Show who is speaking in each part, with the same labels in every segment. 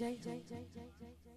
Speaker 1: જય જય જય જય જય જય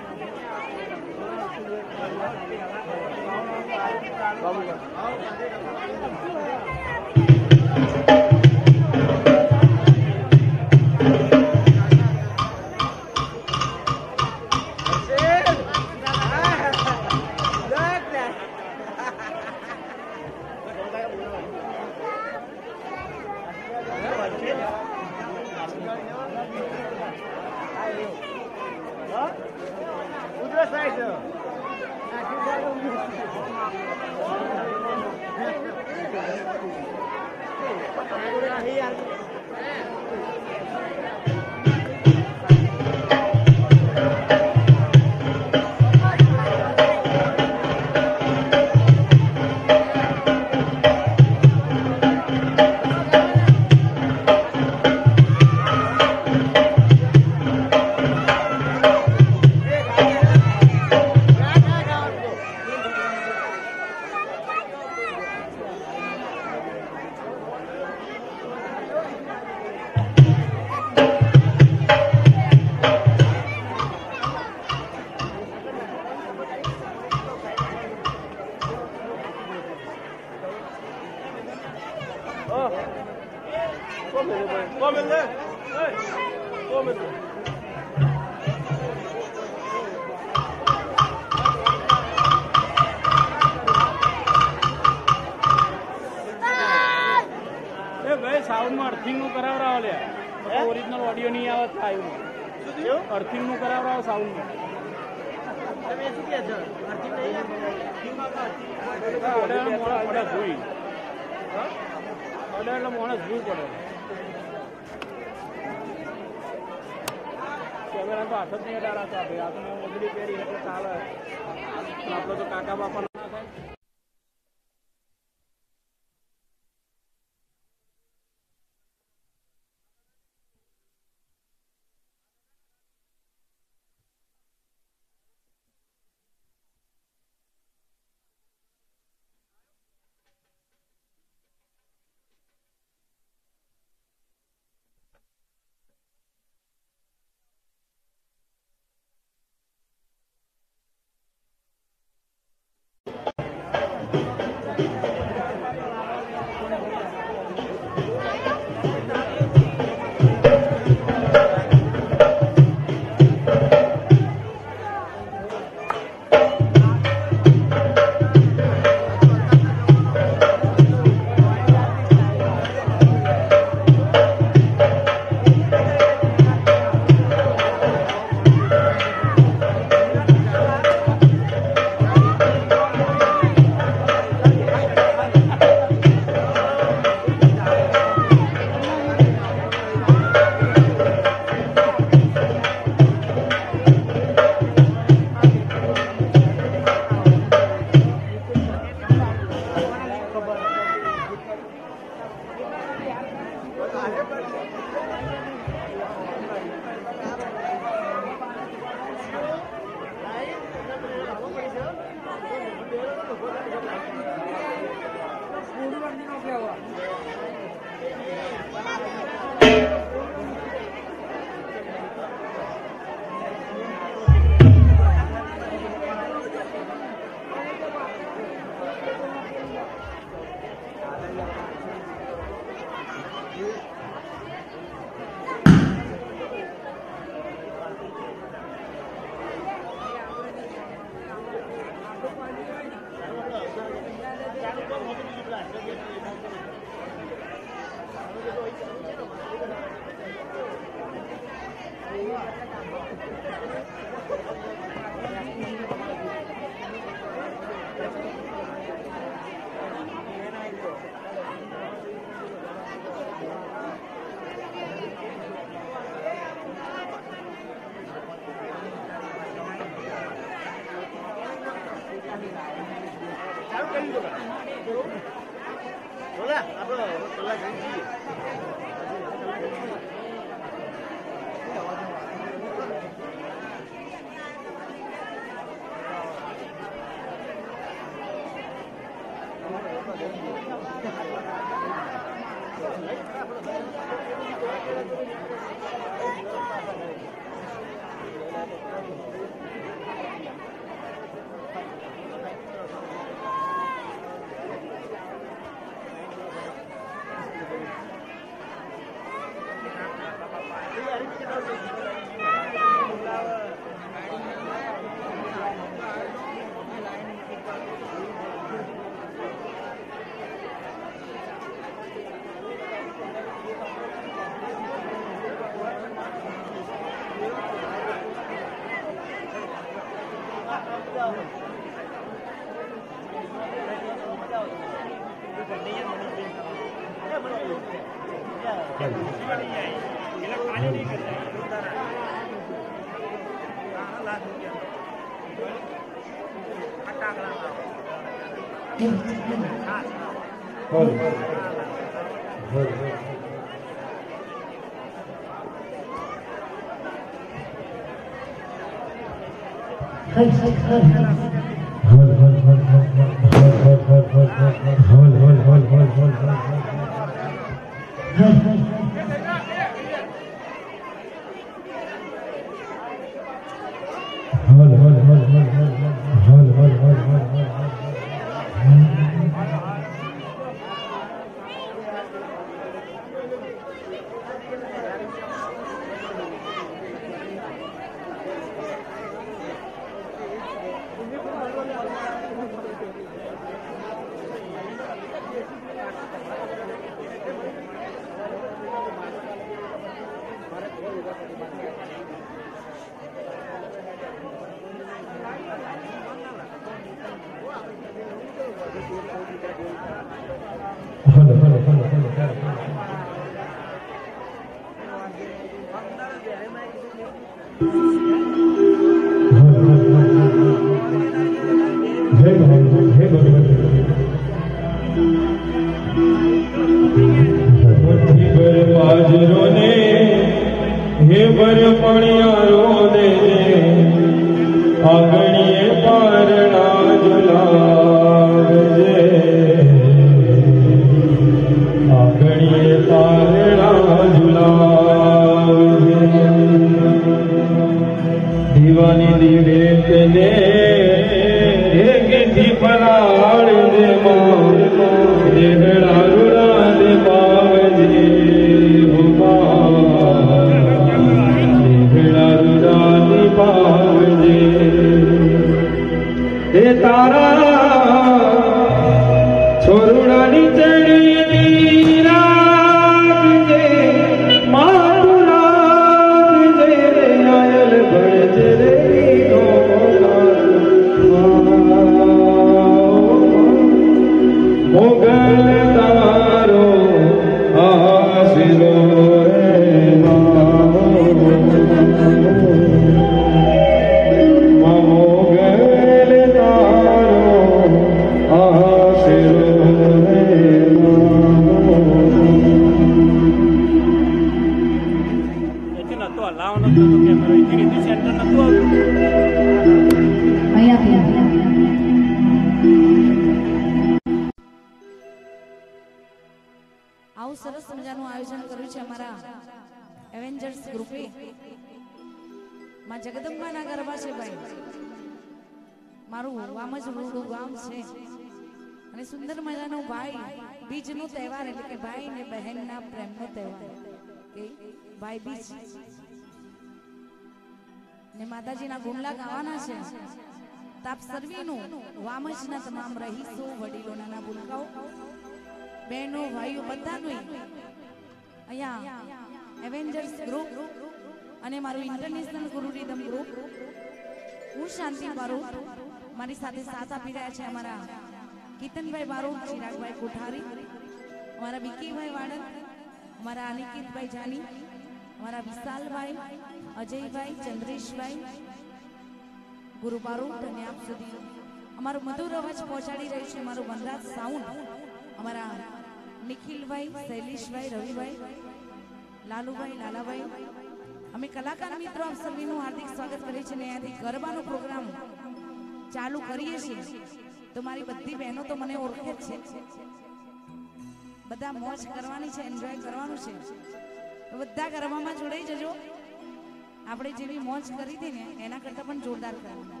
Speaker 2: આપણે
Speaker 1: જેવી મોજ કરી હતી ને, એના કરતાં પણ જોરદાર કરવાની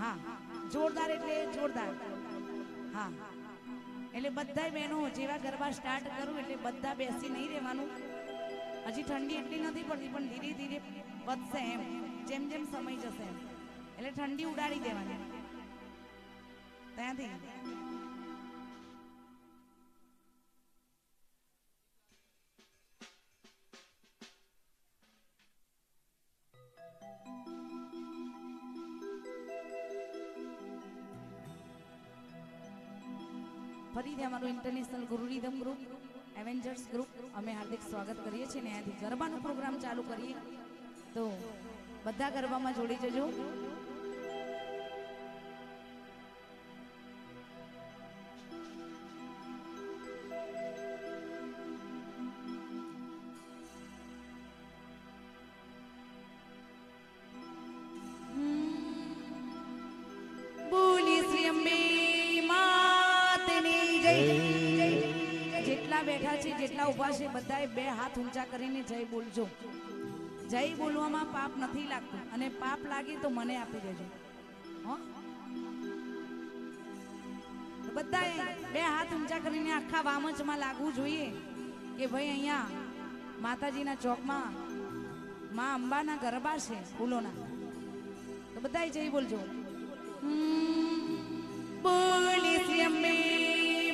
Speaker 1: હા, જોરદાર એટલે જોરદાર. હા. એટલે બધા બહેનો જેવા ગરબા સ્ટાર્ટ કરું એટલે બધા બેસી નહીં રહેવાનું. હજી ઠંડી એટલી નથી પડતી, પણ ધીરે ધીરે વધશે એમ. જેમ જેમ સમય જશે એમ. એટલે ઠંડી ઉડાડી દેવાની. ત્યાંથી અમારું ઇન્ટરનેશનલ ગુરુરિધમ ગ્રુપ એવેન્જર્સ ગ્રુપ અમે હાર્દિક સ્વાગત કરીએ છીએ. ને અહીંયાથી ગરબાનો પ્રોગ્રામ ચાલુ કરીએ. તો બધા ગરબામાં જોડી જજો હાથ ઊંચા કરીને જય બોલજો. જય બોલવામાં પાપ નથી લાગતું અને પાપ લાગે તો મને આપી દેજો. બધાએ બે હાથ ઊંચા કરીને આખા વામચમાં લાગવું જોઈએ કે ભાઈ અહીંયા માતાજીના ચોકમાં માં અંબાના ગરબા છે ફૂલોના. તો બધાએ જય બોલજો. બોલી અંબે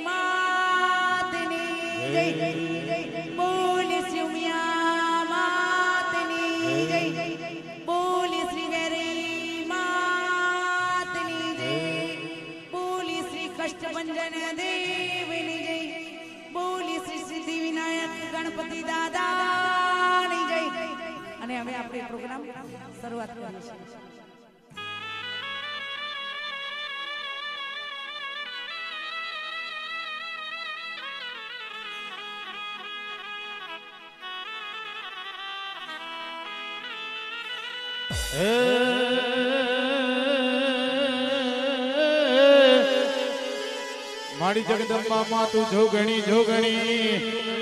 Speaker 1: માતની. જય અને હવે આપણે પ્રોગ્રામ શરૂઆત છીએ.
Speaker 3: મારી જગદંબા માં તું જોગણી જોગણી.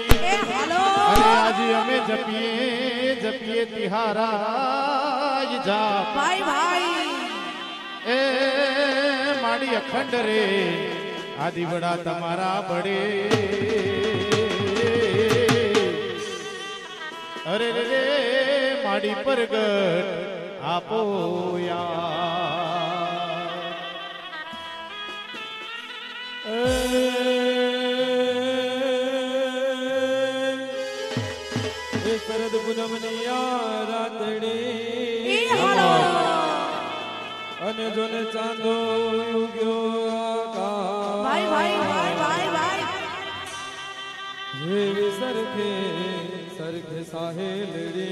Speaker 3: અને આજે અમે જપીએ જપીએ તિહારાય જા
Speaker 1: ભાઈ ભાઈ.
Speaker 3: એ માડી અખંડ રે આદિવડા તમારા બડે અરે રે માડી પરગટ આપો
Speaker 4: આ રાતડી અને જોને ચાંદો ઉગ્યો.
Speaker 1: ભાઈ ભાઈ ભાઈ ભાઈ ભાઈ.
Speaker 4: જેવી સરખે સરખે સાહેલડી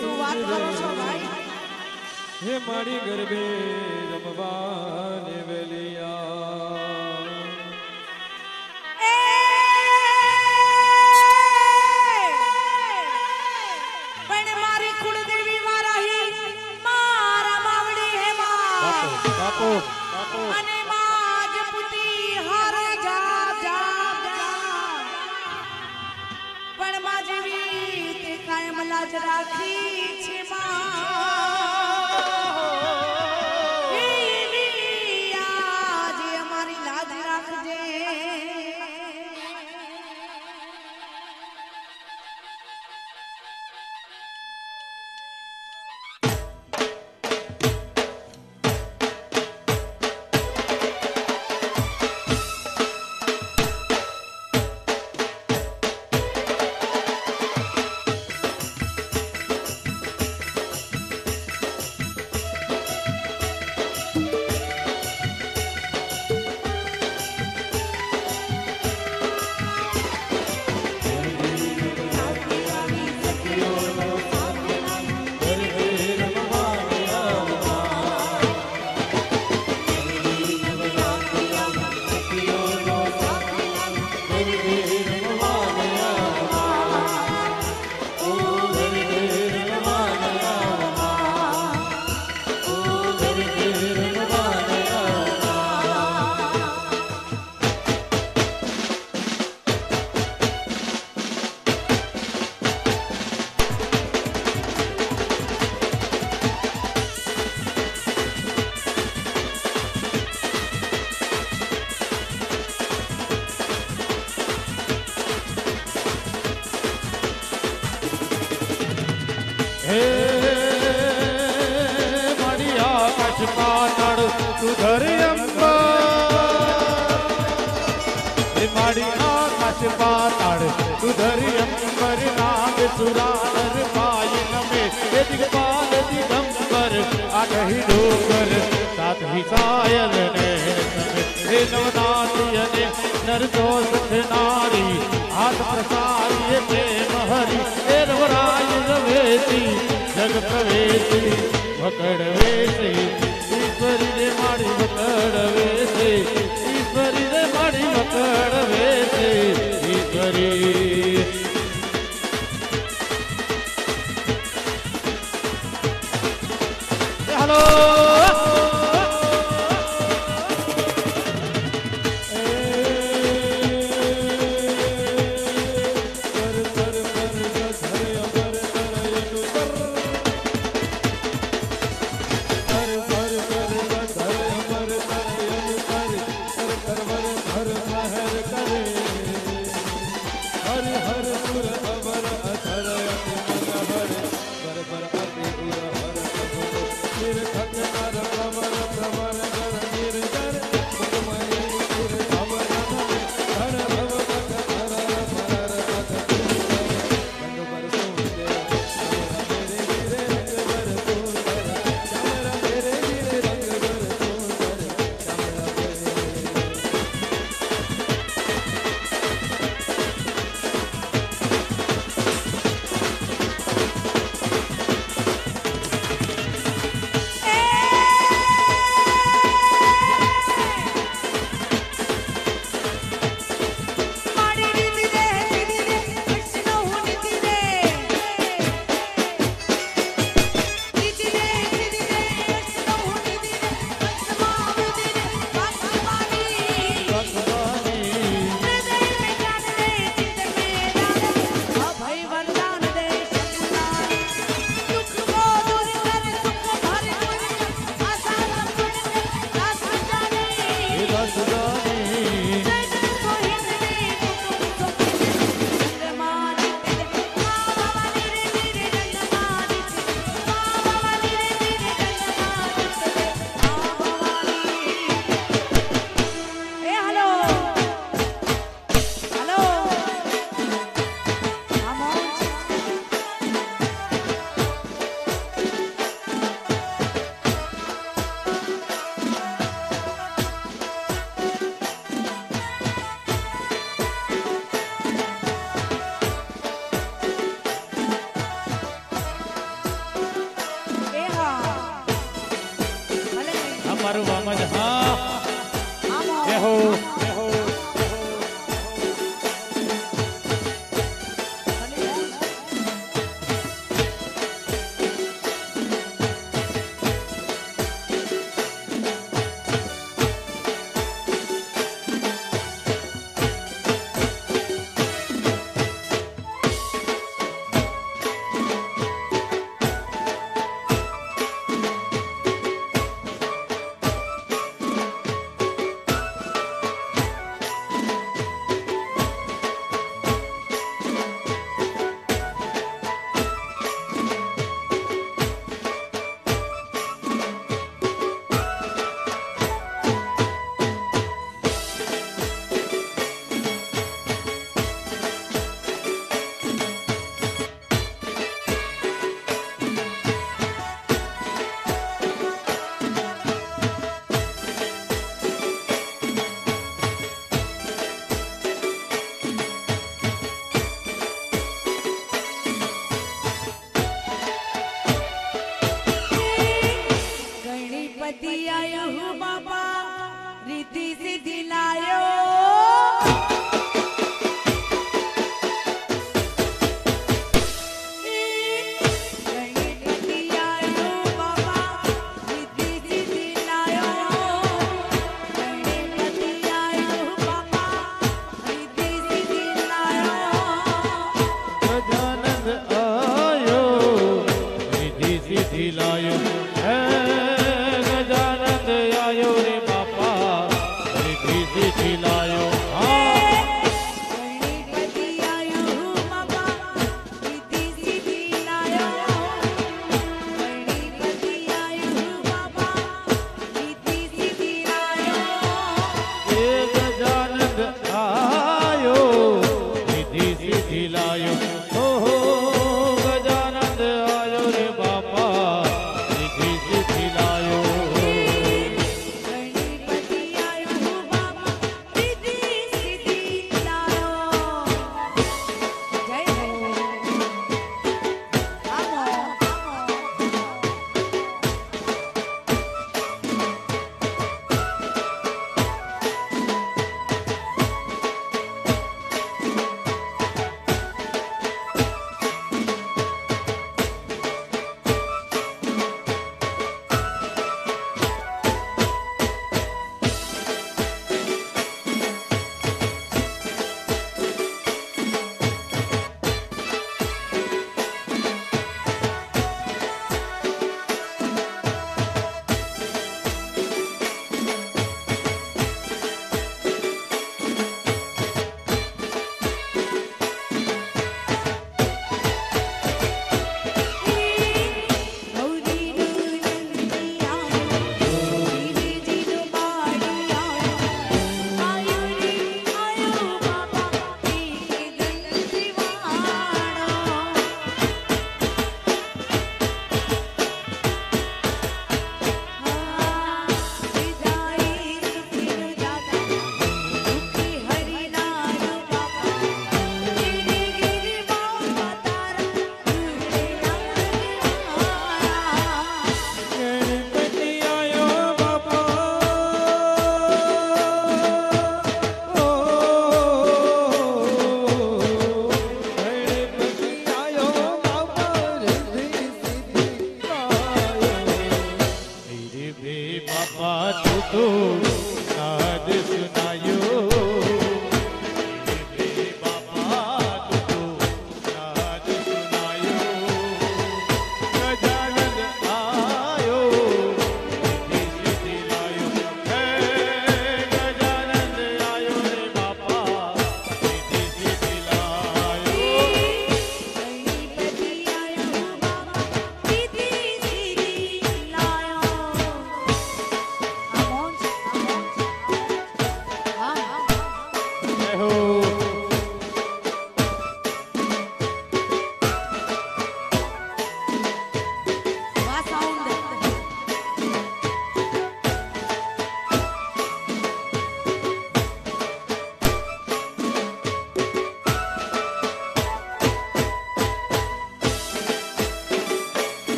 Speaker 1: શું વાત કરો છો ભાઈ?
Speaker 4: હે મારી ગરબે રમવાને વેલિયા.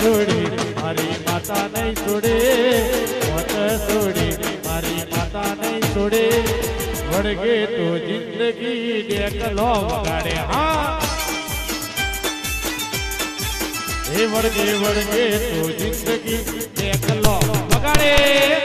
Speaker 3: छोड़ी मारी माता नहीं छोड़े मत छोड़ी मारी माता नहीं छोड़े वड़गे तो ज़िंदगी देख लो
Speaker 1: करे हाँ। हे वड़गे वड़गे तो ज़िंदगी देख लो बगाड़े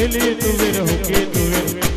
Speaker 1: હુકી લીલી તુવેર હુકી તુવેર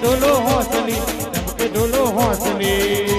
Speaker 1: ડોલો હોસલી ચમકે ડોલો હોસલી.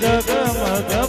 Speaker 1: એ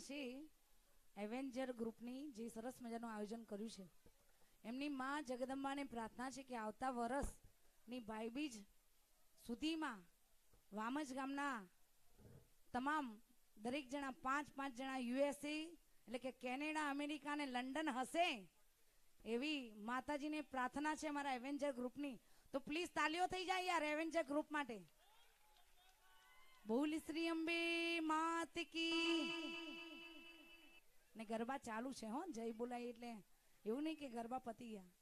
Speaker 1: થનાશે એવેન્જર ગ્રુપની જે સરસ મજાનું આયોજન કર્યું છે. એમની માં જગદંબાને પ્રાર્થના છે કે આવતા વરસની ભાઈબીજ સુધીમાં વામજ ગામના તમામ દરેક જણા, પાંચ પાંચ જણા યુએસએ એટલે કે કેનેડા, અમેરિકા અને લંડન હશે એવી માતાજીને પ્રાર્થના છે અમારા એવેન્જર ગ્રુપની. તો પ્લીઝ તાલીઓ થઈ જાય યાર એવેન્જર ગ્રુપ માટે. બોલ શ્રી અંબે માત કી. ને ગરબા ચાલુ છે હો જય બોલાય એટલે. એવું નહીં કે ગરબા પતી ગયા.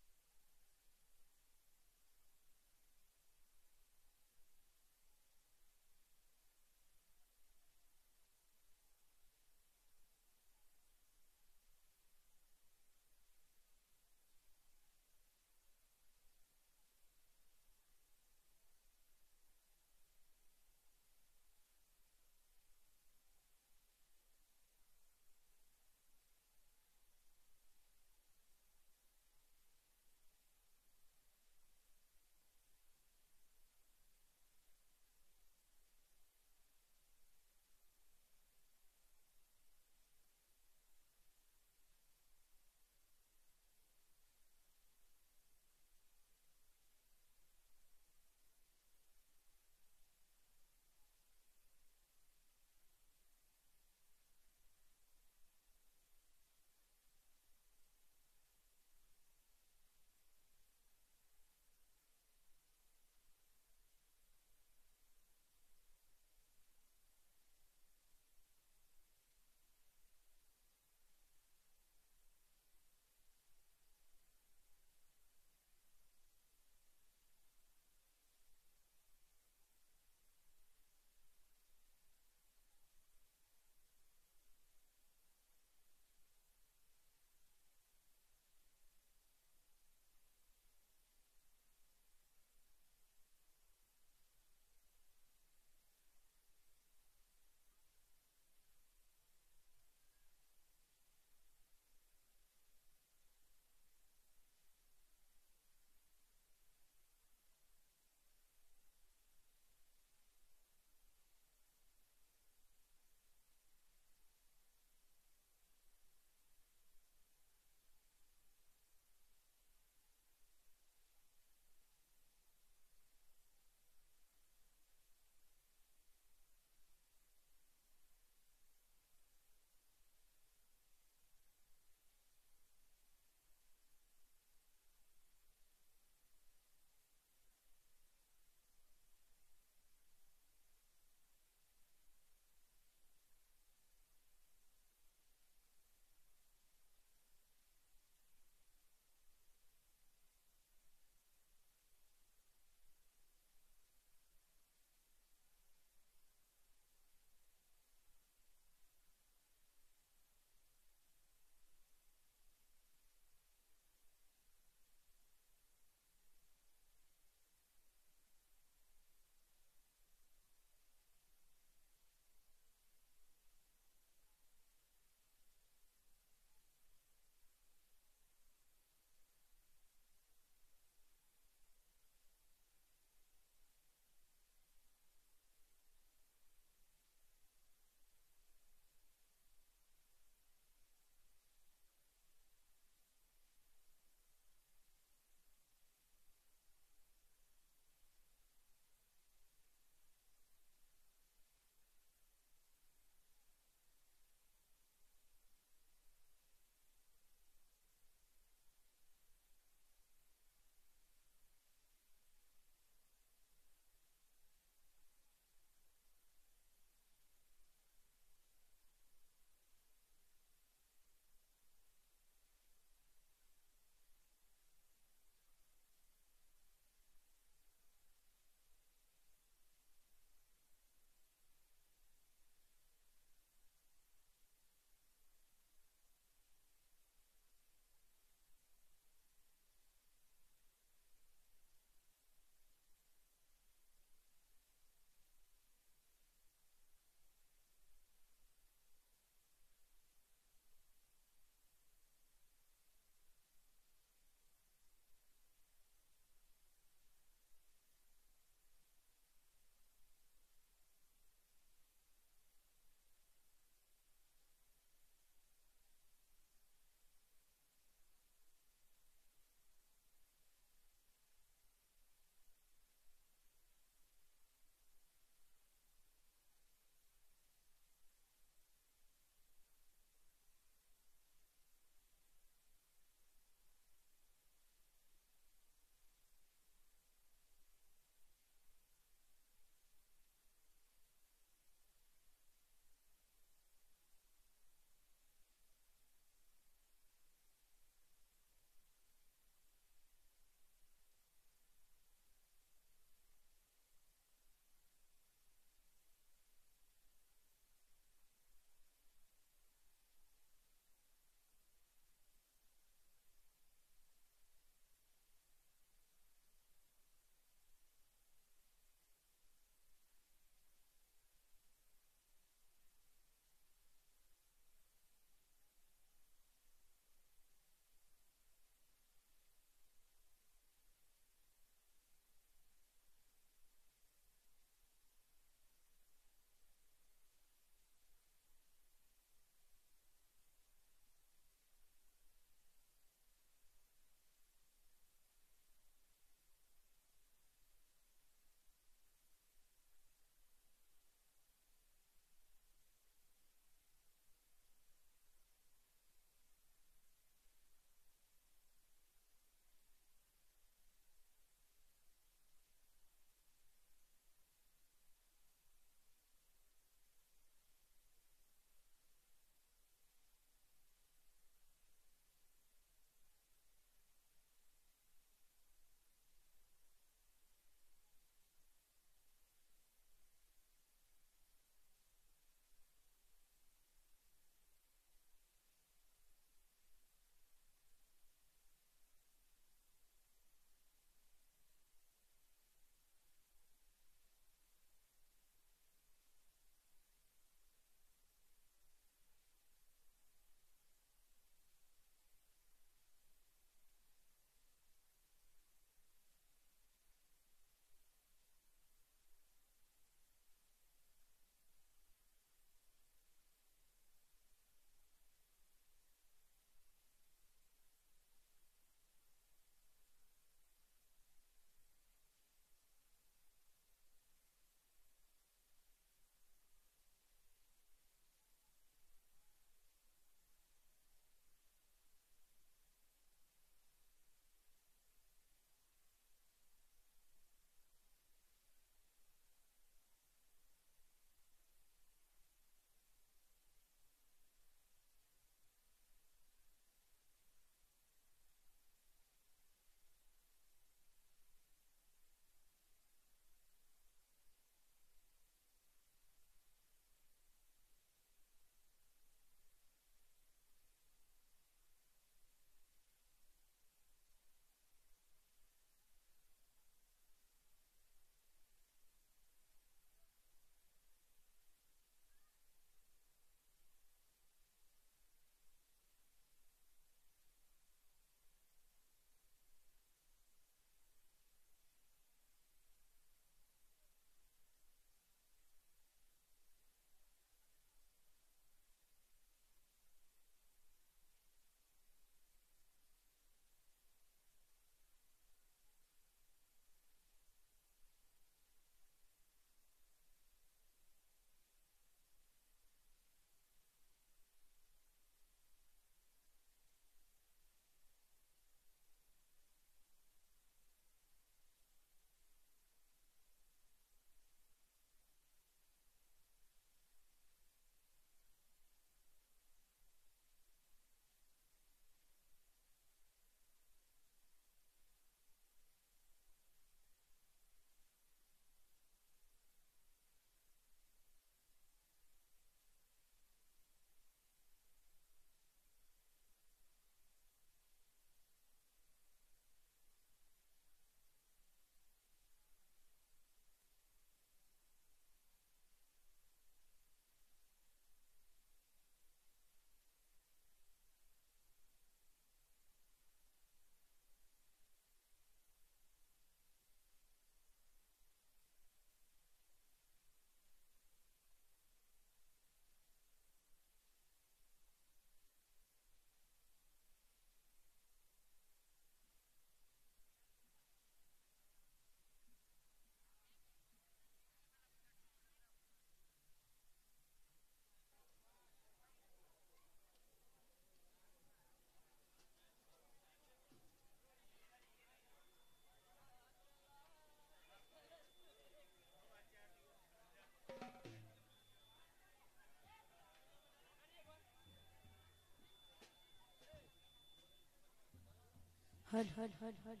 Speaker 1: હદ. હદ હદ હદ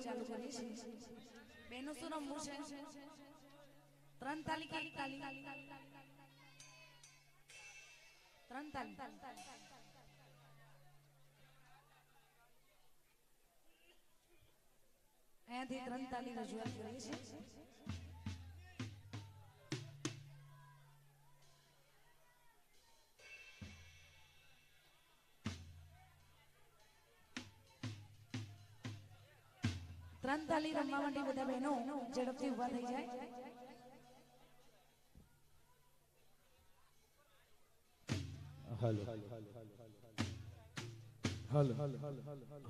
Speaker 1: ચાલુ કરીએ છે. બેનો શું રમવું છે? ત્રણ તાલિકા એક તાલિકા ત્રણ તાલી રમવા માટે બધા બહેનો ઝડપથી ઊભા થઈ જાય
Speaker 3: هلا هلا هلا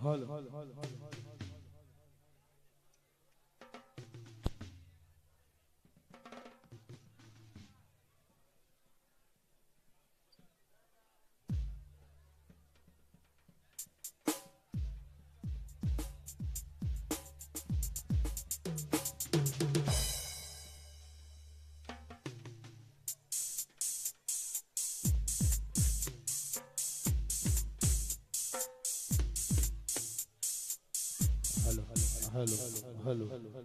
Speaker 3: هلا هلا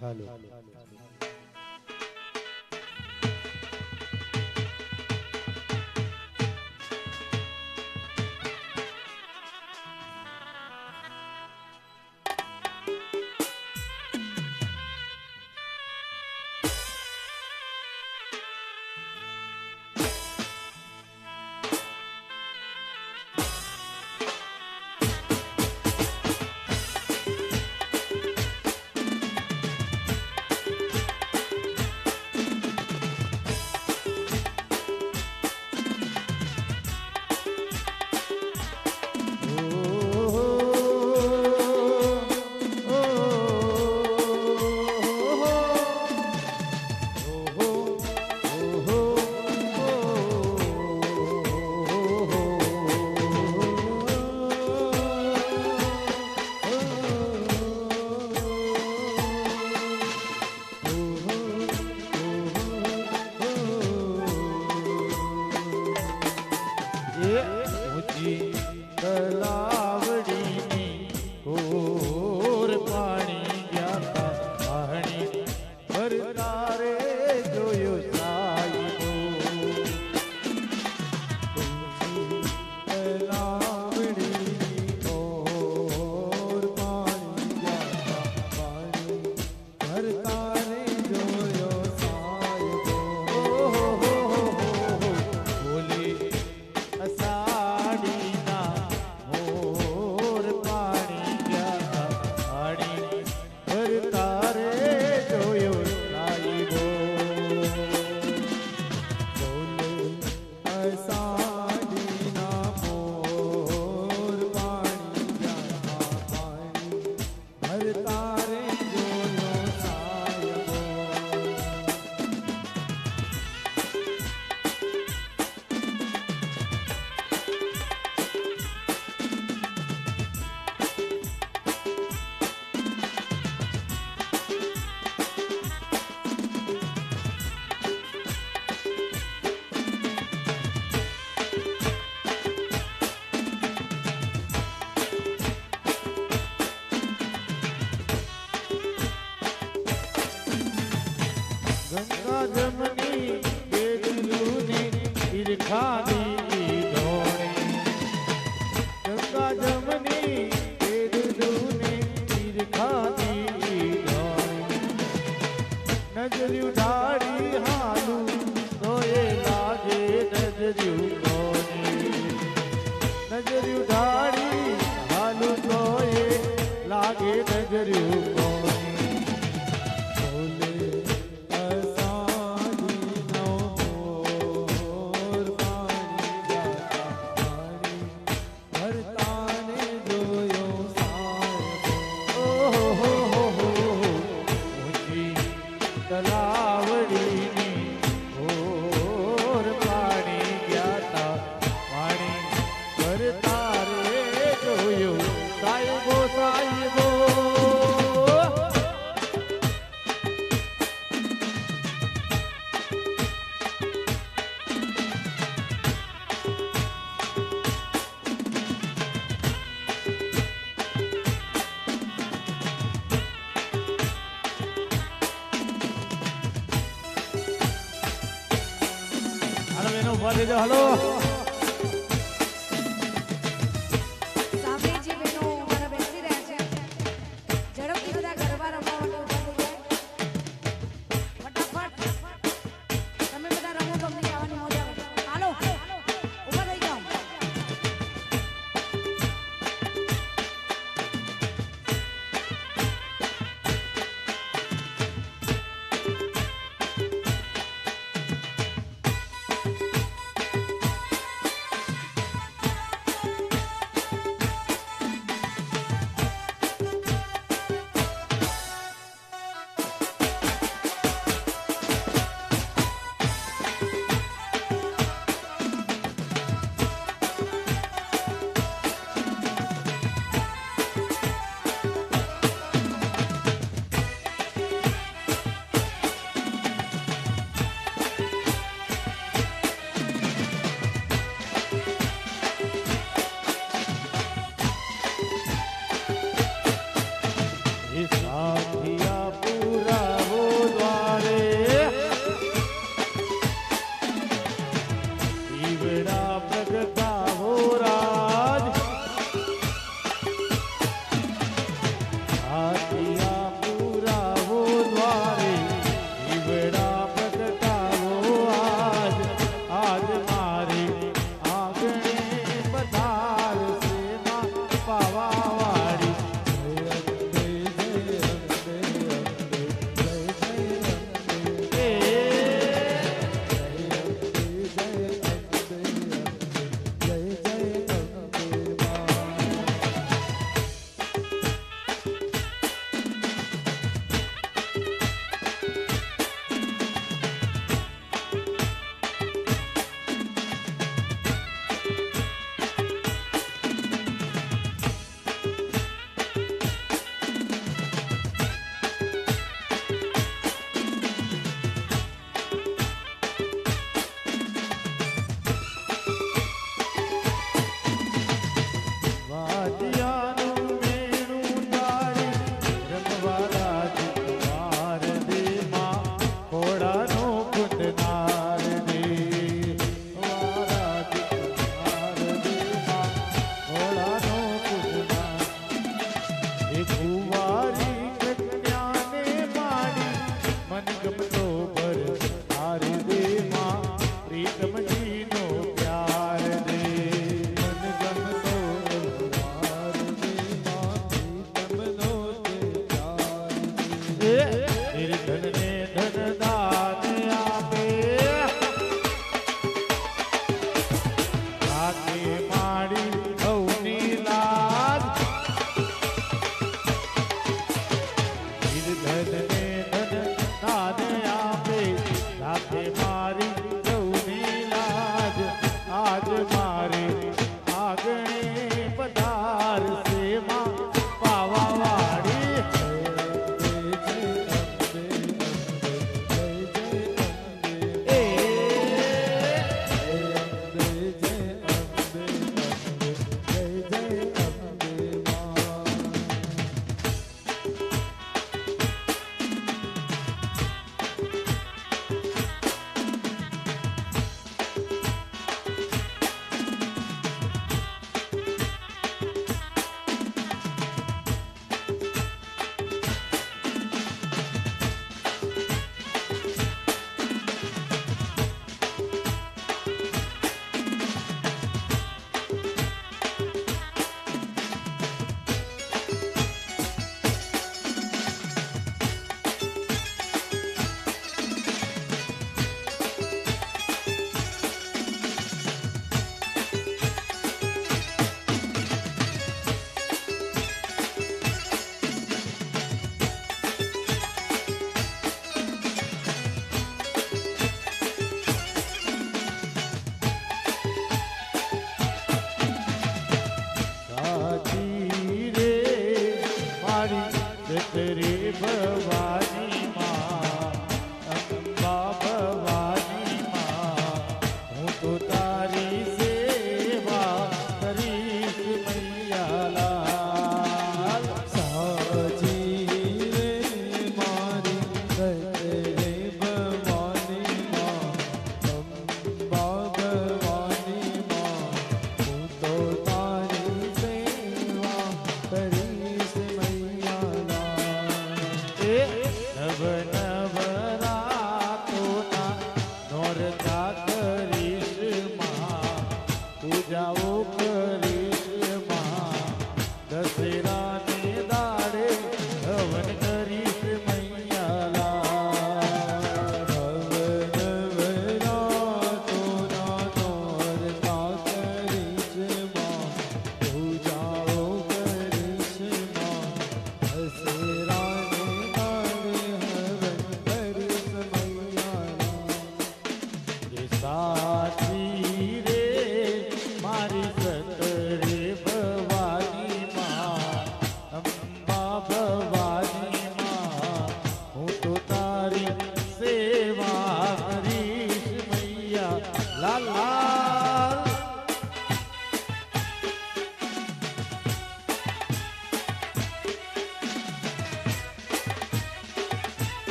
Speaker 3: ভালো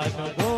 Speaker 3: भागवो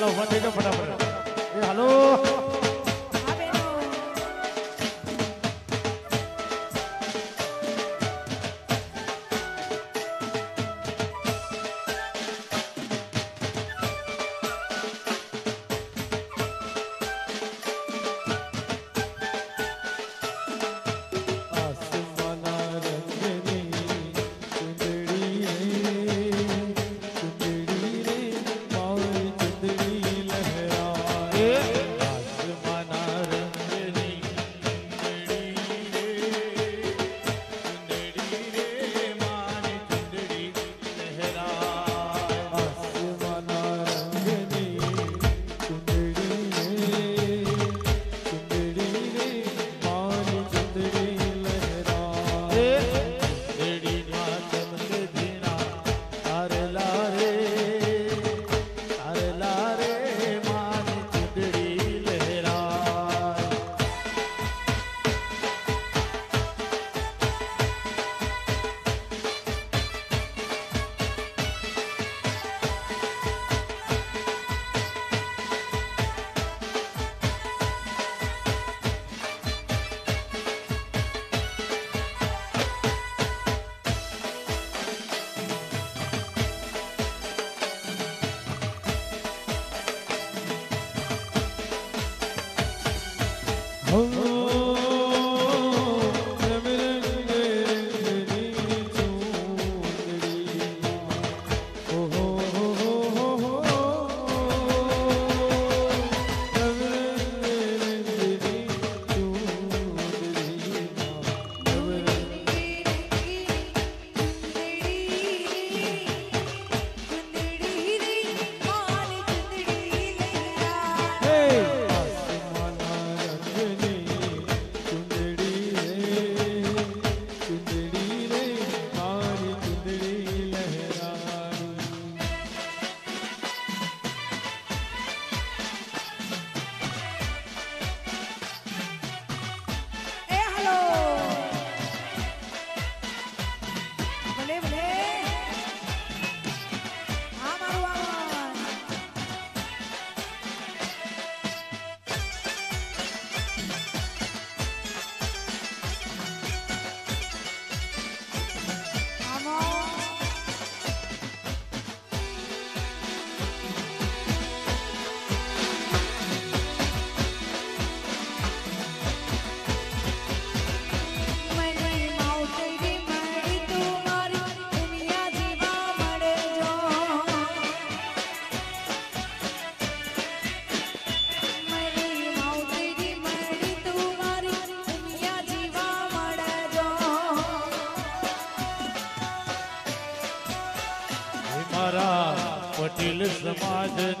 Speaker 3: હાલો
Speaker 1: ઊભા થઈ જાઓ
Speaker 3: ફટાફટ साजन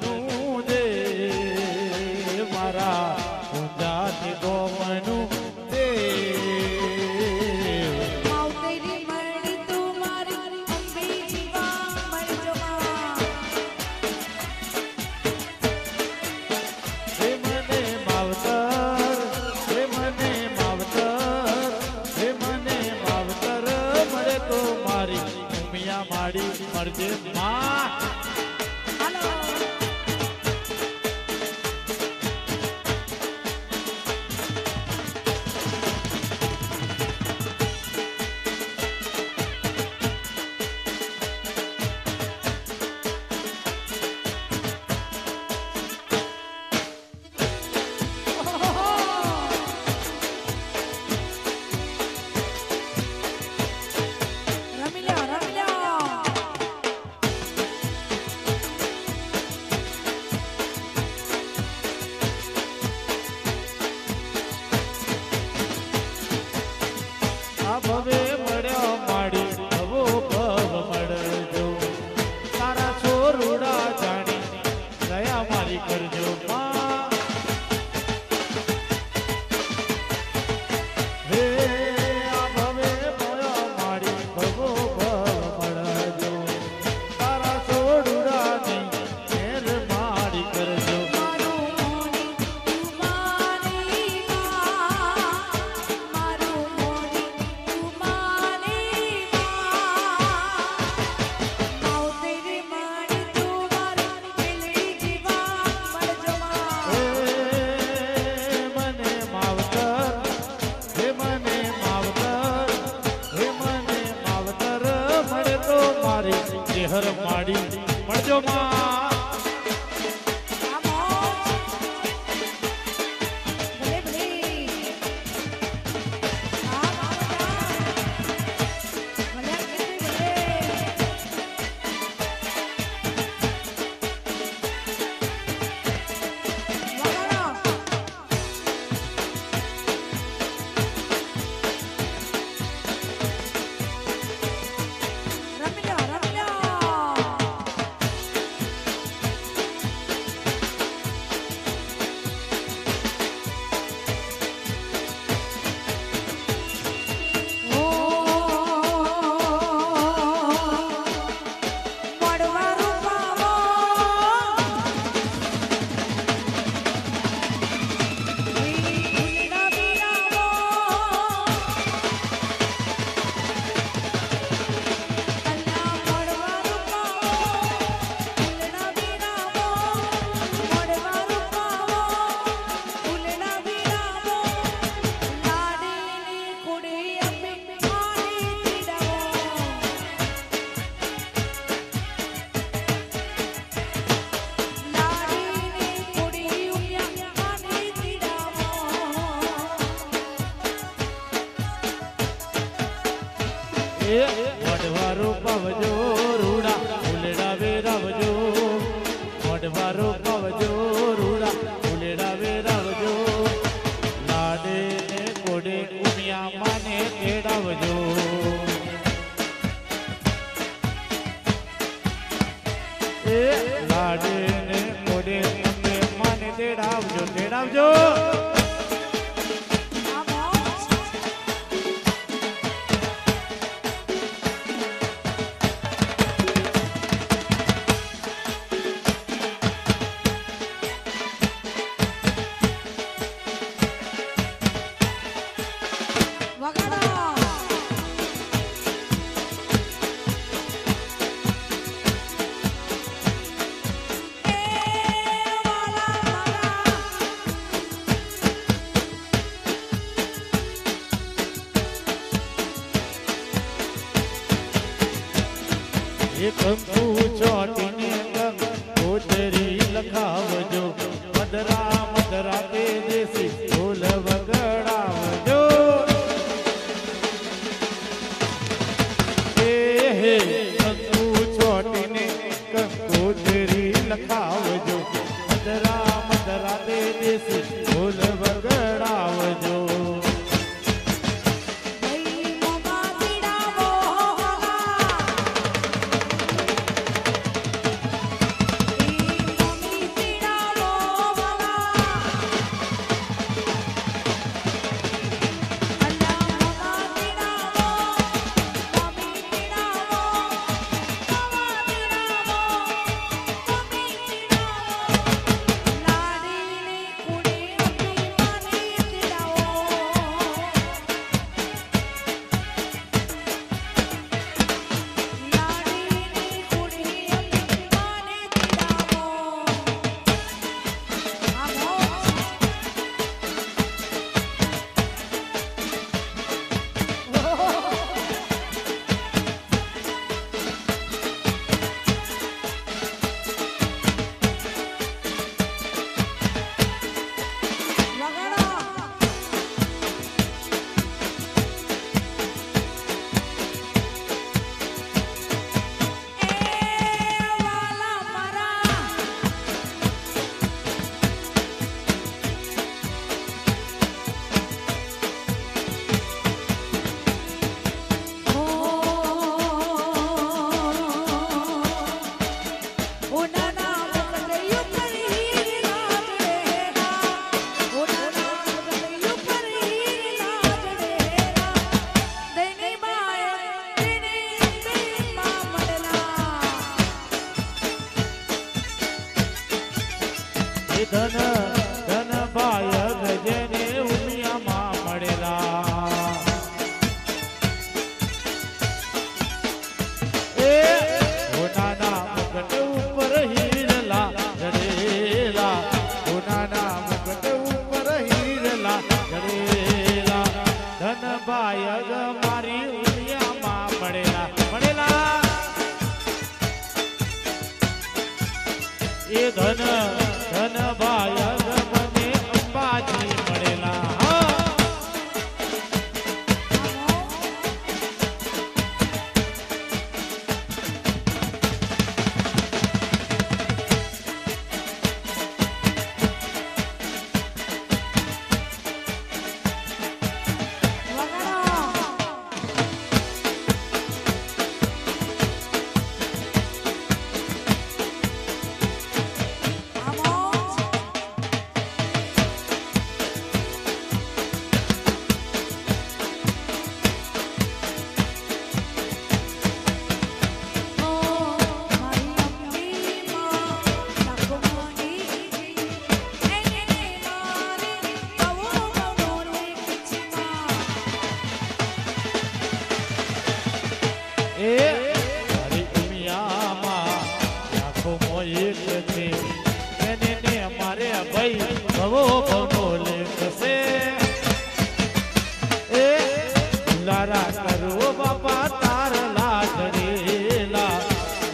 Speaker 3: કરો તાર લાડેલા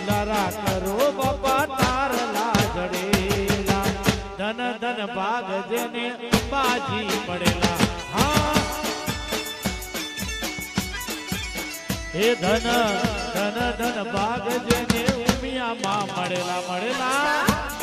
Speaker 3: નરા કરો ધન ધન ભાગ જેને બાજી પડેલા હા. હે ધન ધન ધન ભાગ જેને ઉમિયામાં મળેલા મળેલા.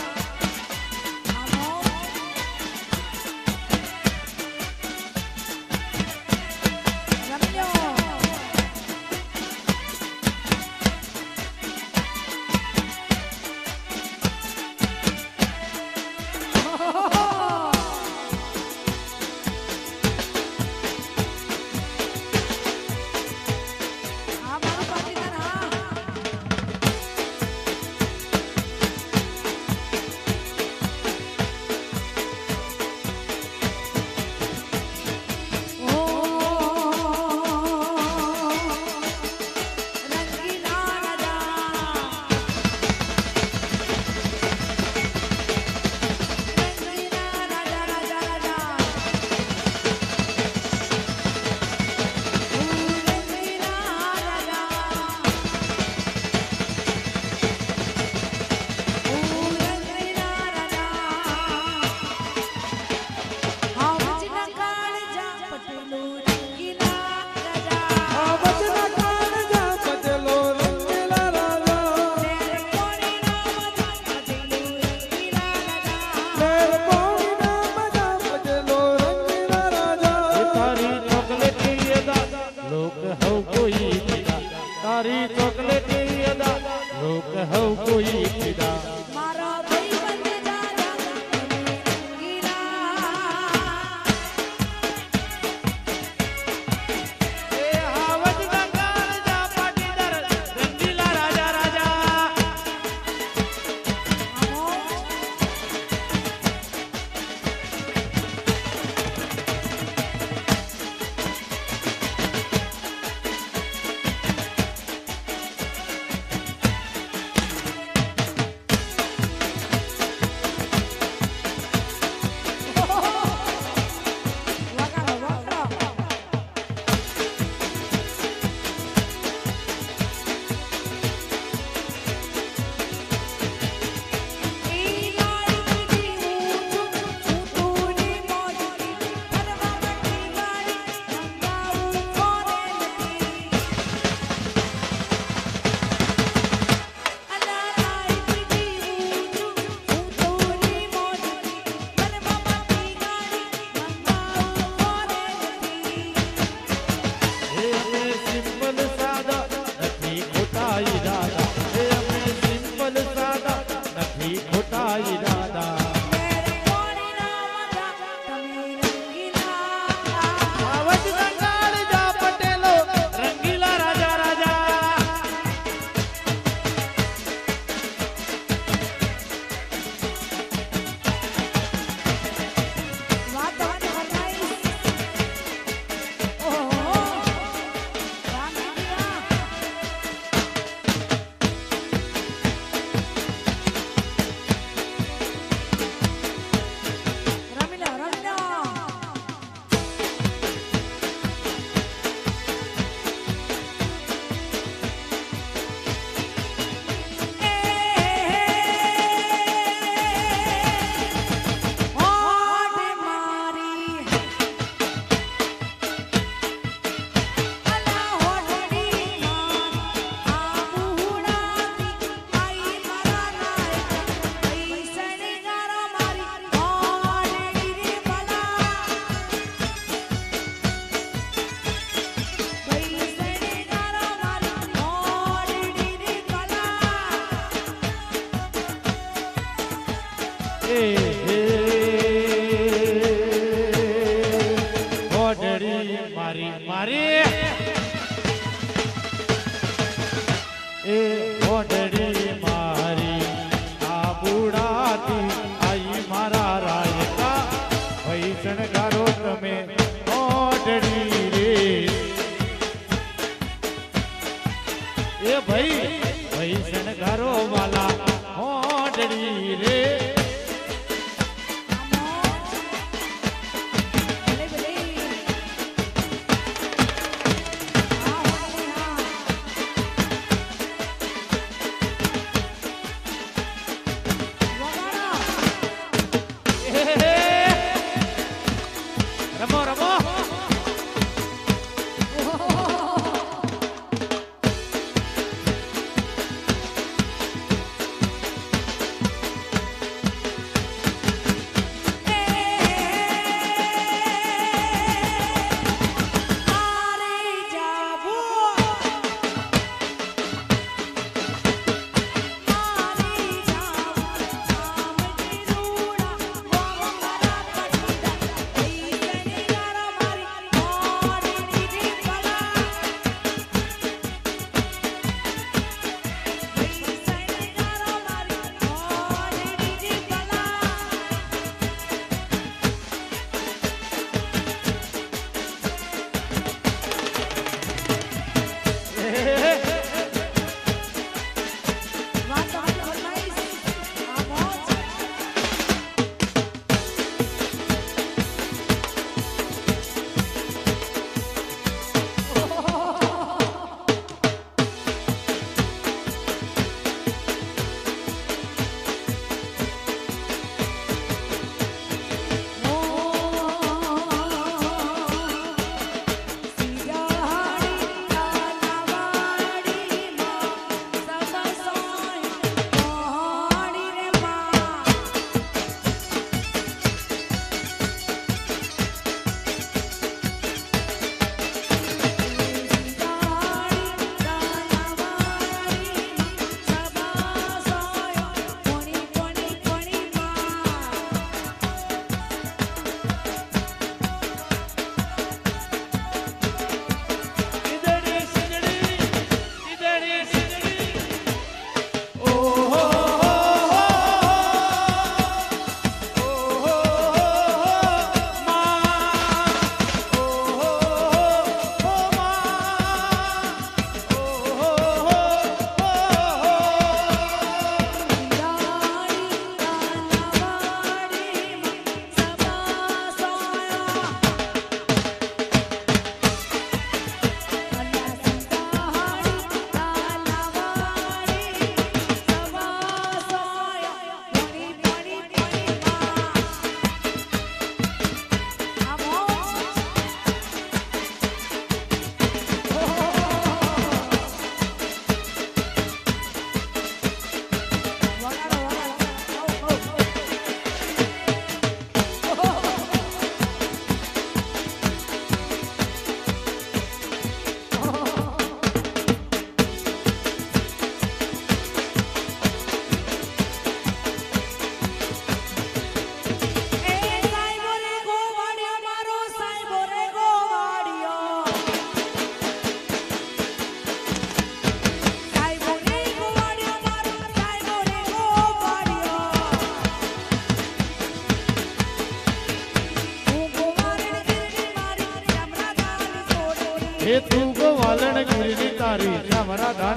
Speaker 1: તારી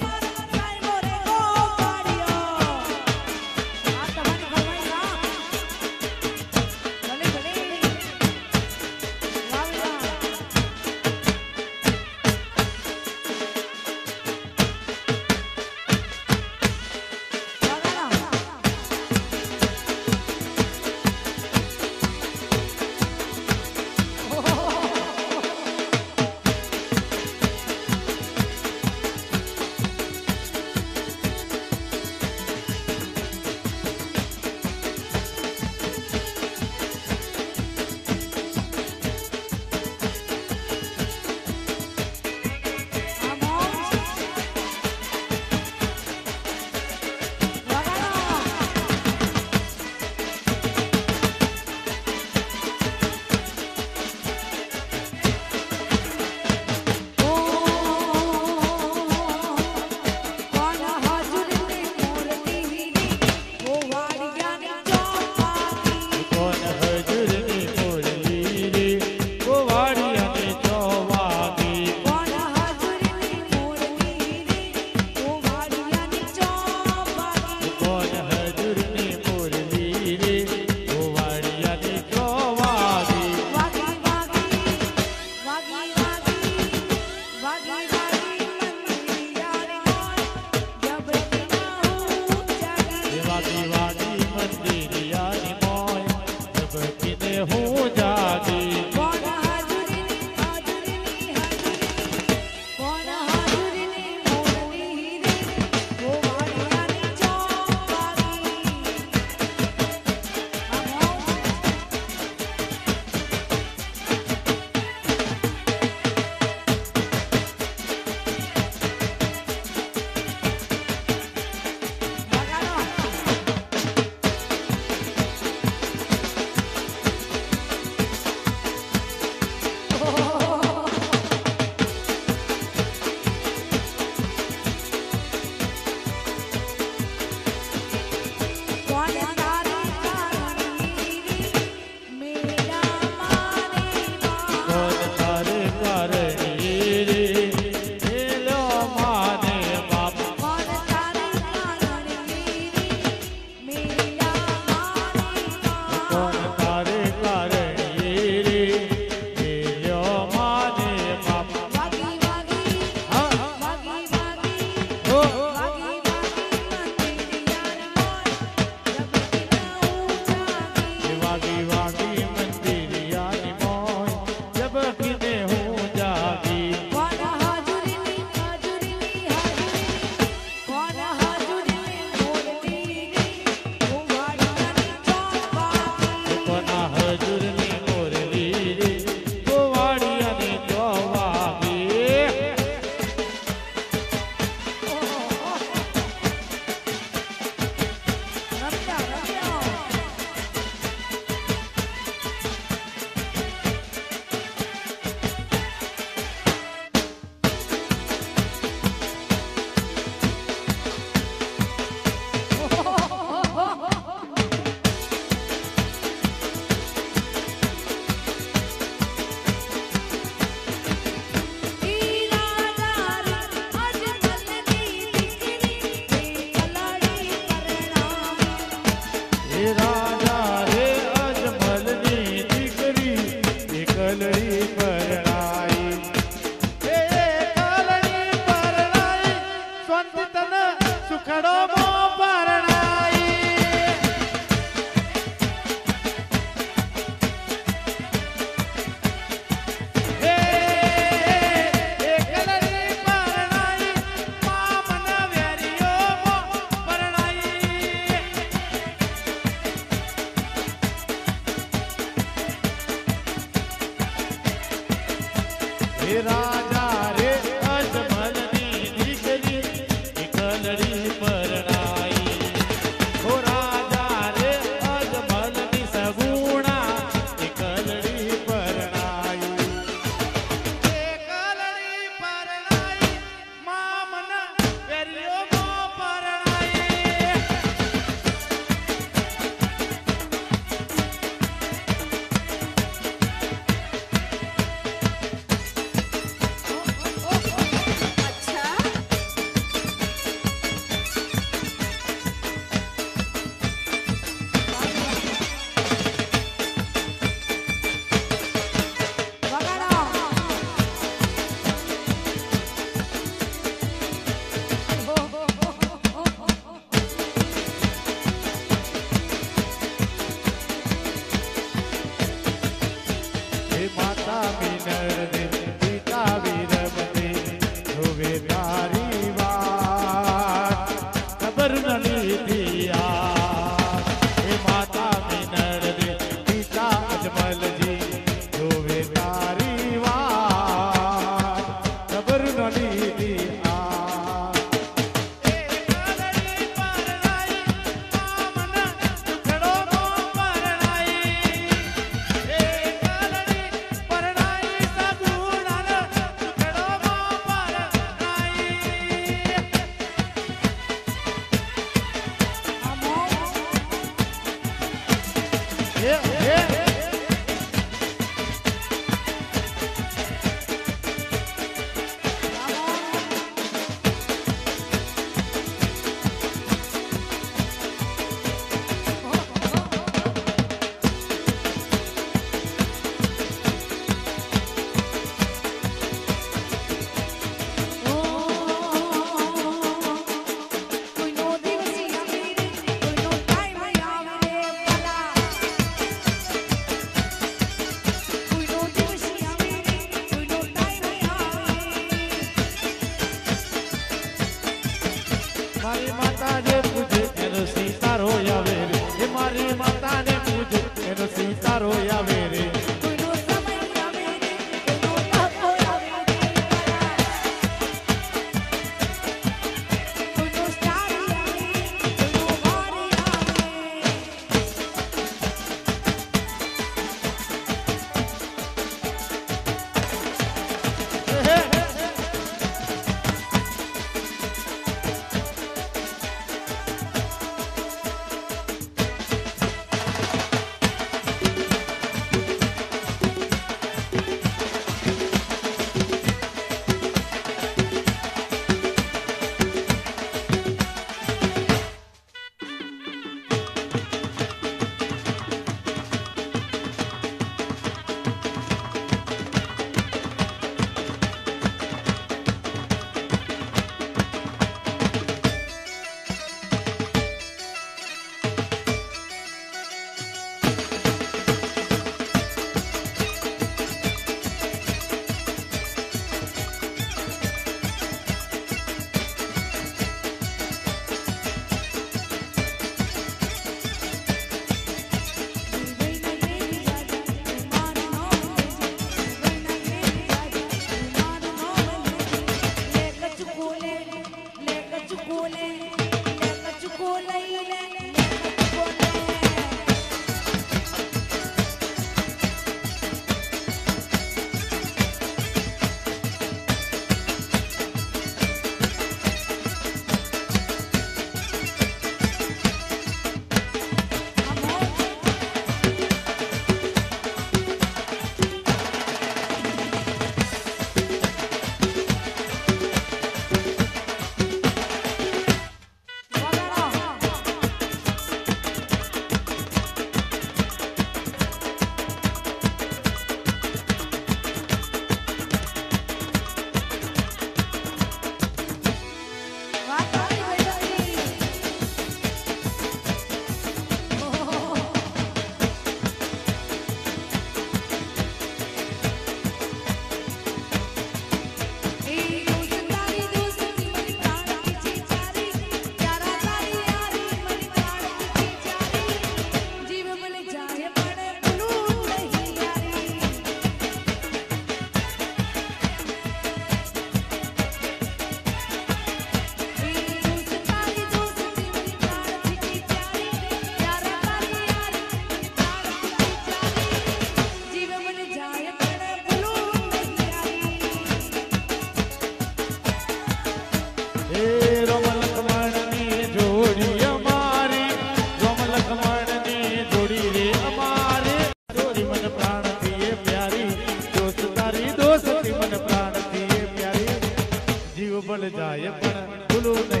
Speaker 3: જાય પણ ભૂલું નહીં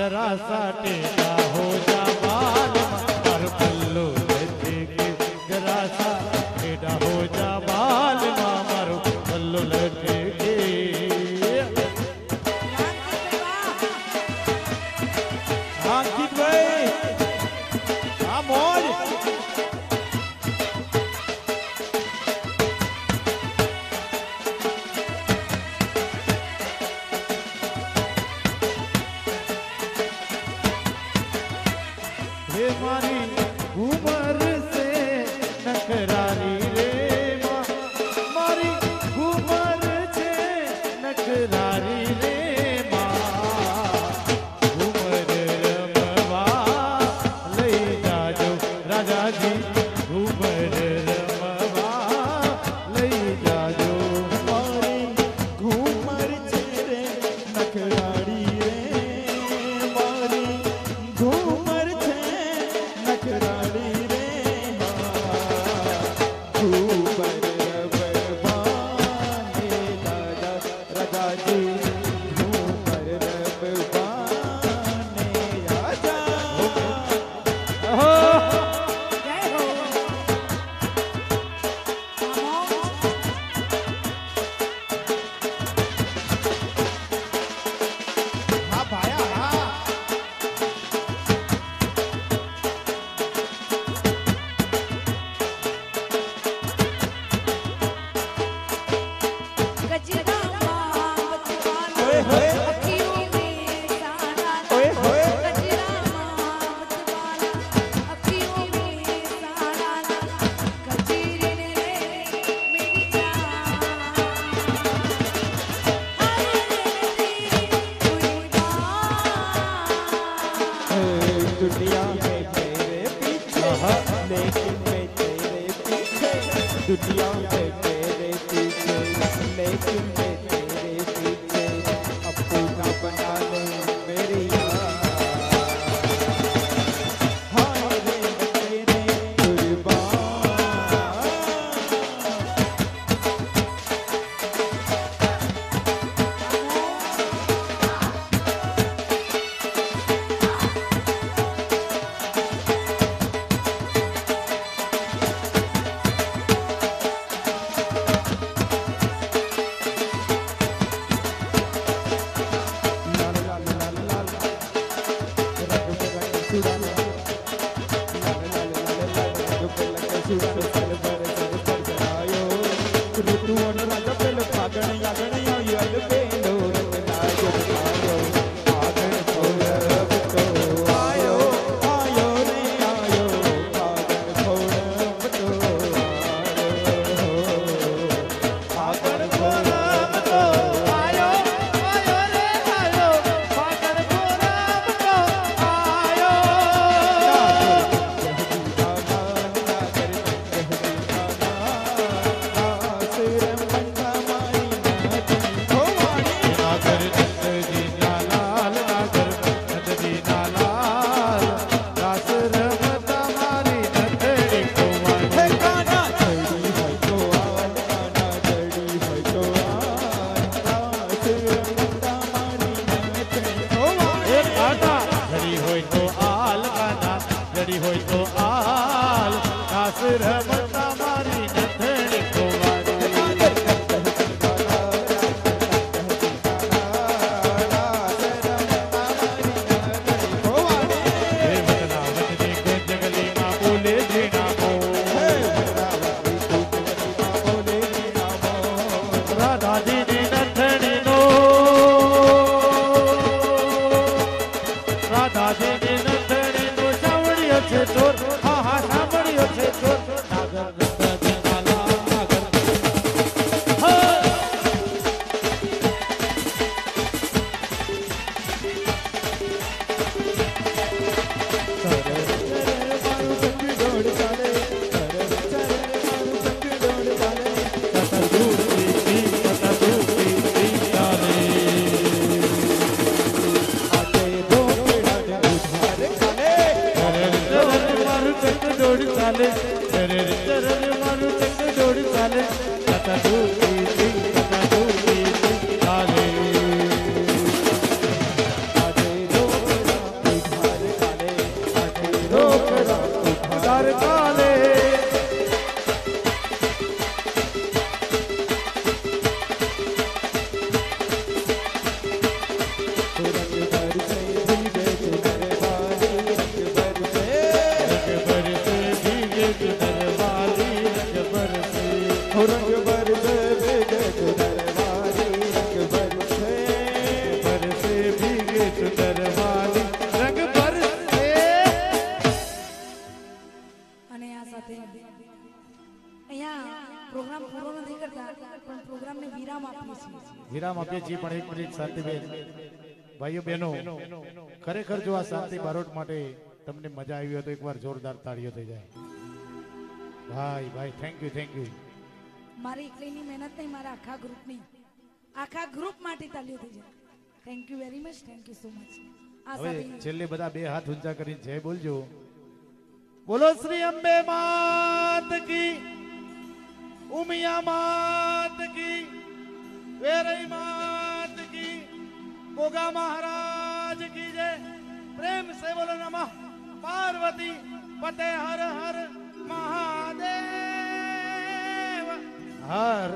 Speaker 3: जरासाठी શાંતિબેન ભાઈઓ બહેનો ખરેખર જો આ શાંતિ બારોટ માટે તમને મજા આવી હોય તો એકવાર જોરદાર તાળીઓ થઈ જાય. ભાઈ ભાઈ થેન્ક યુ થેન્ક યુ
Speaker 1: મારી એકલીની મહેનત નહીં મારા આખા ગ્રુપની આખા ગ્રુપ માટે તાળીઓ થઈ જાય. Thank you very much thank you so much
Speaker 3: હવે છેલ્લે બધા બે હાથ ઊંચા કરીને જય બોલજો. બોલો શ્રી અંબે માત કી ઉમિયા માત કી વેરઈ માત मोगा महाराज की जय। प्रेम से बोलो नमः। पार्वती पते हर हर महादेव। हर